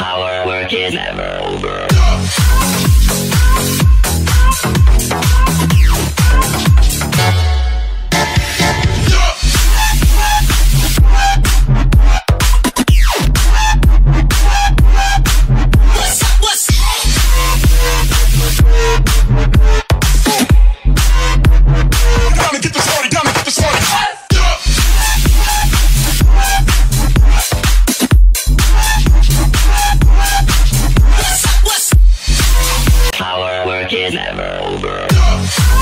our work is never over. fucking ever over.